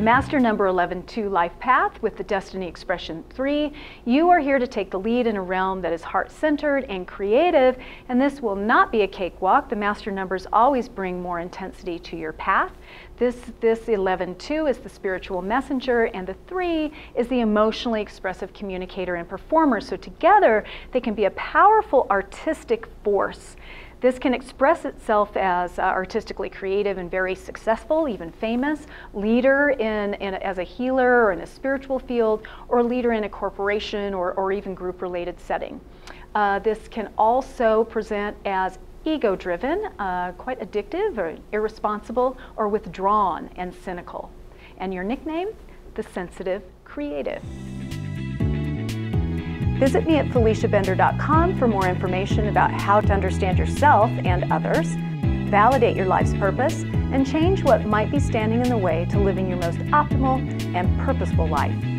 Master number 11-2 Life Path with the Destiny Expression 3. You are here to take the lead in a realm that is heart-centered and creative, and this will not be a cakewalk. The Master numbers always bring more intensity to your path. This, this 11-2 is the spiritual messenger, and the 3 is the emotionally expressive communicator and performer. So together, they can be a powerful artistic force. This can express itself as uh, artistically creative and very successful, even famous, leader in, in a, as a healer or in a spiritual field, or leader in a corporation or, or even group related setting. Uh, this can also present as ego driven, uh, quite addictive or irresponsible, or withdrawn and cynical. And your nickname? The Sensitive Creative. Visit me at FeliciaBender.com for more information about how to understand yourself and others, validate your life's purpose, and change what might be standing in the way to living your most optimal and purposeful life.